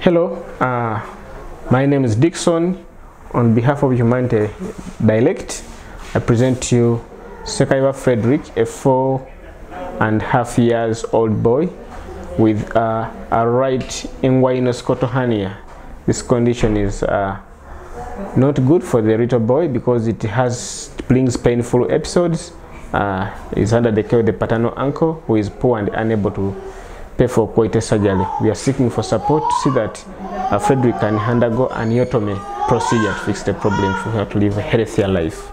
Hello, uh, my name is Dixon. On behalf of Humanity Direct, I present to you Sekaiwa Frederick, a four and a half years old boy with uh, a right inguinal hernia. This condition is uh, not good for the little boy because it has brings painful episodes. Uh, is under the care of the paternal uncle who is poor and unable to pay for quite surgery. We are seeking for support to see that uh, Frederick can undergo an iotomy procedure to fix the problem for her to live a healthier life.